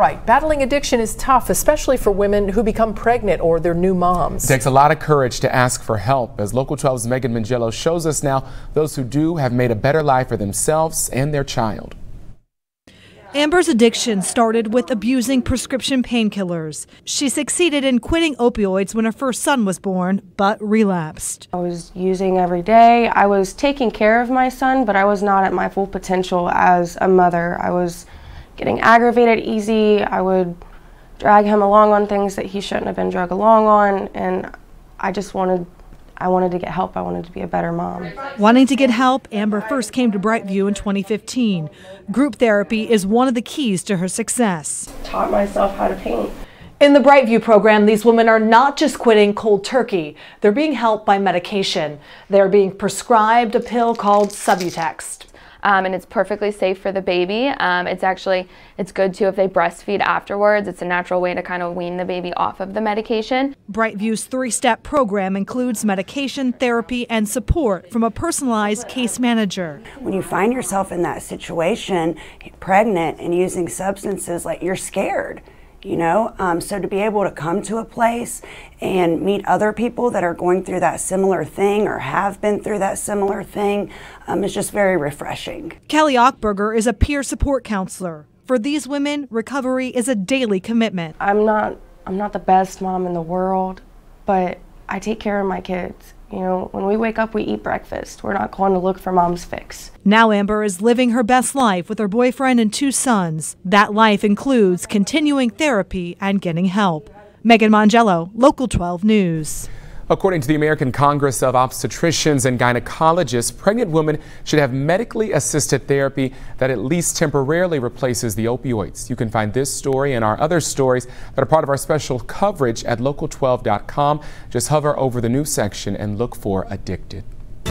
Right. Battling addiction is tough, especially for women who become pregnant or their new moms. It takes a lot of courage to ask for help. As Local 12's Megan Mangello shows us now, those who do have made a better life for themselves and their child. Amber's addiction started with abusing prescription painkillers. She succeeded in quitting opioids when her first son was born, but relapsed. I was using every day. I was taking care of my son, but I was not at my full potential as a mother. I was getting aggravated easy. I would drag him along on things that he shouldn't have been dragged along on, and I just wanted I wanted to get help. I wanted to be a better mom. Wanting to get help, Amber first came to Brightview in 2015. Group therapy is one of the keys to her success. Taught myself how to paint. In the Brightview program, these women are not just quitting cold turkey. They're being helped by medication. They're being prescribed a pill called Subutex um, and it's perfectly safe for the baby. Um, it's actually, it's good too if they breastfeed afterwards. It's a natural way to kind of wean the baby off of the medication. Brightview's three-step program includes medication, therapy, and support from a personalized case manager. When you find yourself in that situation, pregnant and using substances, like you're scared you know? Um, so to be able to come to a place and meet other people that are going through that similar thing or have been through that similar thing um, is just very refreshing. Kelli Achberger is a peer support counselor. For these women recovery is a daily commitment. I'm not i'm not the best mom in the world but i take care of my kids you know, when we wake up, we eat breakfast. We're not going to look for mom's fix. Now Amber is living her best life with her boyfriend and two sons. That life includes continuing therapy and getting help. Megan Mangello, Local 12 News. According to the American Congress of Obstetricians and Gynecologists, pregnant women should have medically assisted therapy that at least temporarily replaces the opioids. You can find this story and our other stories that are part of our special coverage at local12.com. Just hover over the news section and look for Addicted.